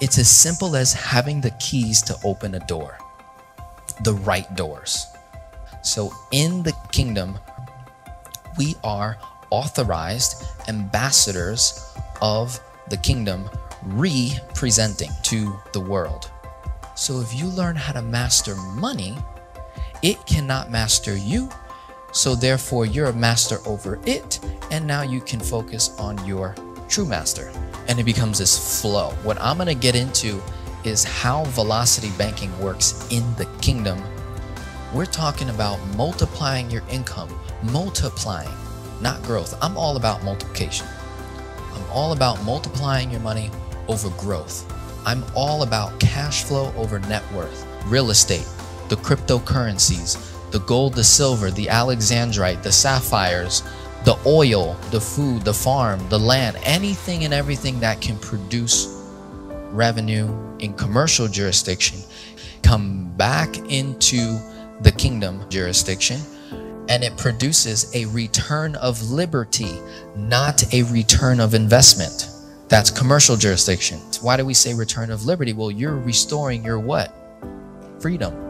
It's as simple as having the keys to open a door, the right doors. So in the kingdom, we are authorized ambassadors of the kingdom representing to the world. So if you learn how to master money, it cannot master you. So therefore, you're a master over it, and now you can focus on your true master. And it becomes this flow. What I'm gonna get into is how velocity banking works in the kingdom. We're talking about multiplying your income, multiplying, not growth. I'm all about multiplication. I'm all about multiplying your money over growth. I'm all about cash flow over net worth, real estate, the cryptocurrencies, the gold, the silver, the alexandrite, the sapphires, the oil, the food, the farm, the land, anything and everything that can produce revenue in commercial jurisdiction come back into the kingdom jurisdiction and it produces a return of liberty, not a return of investment. That's commercial jurisdiction. Why do we say return of liberty? Well, you're restoring your what? Freedom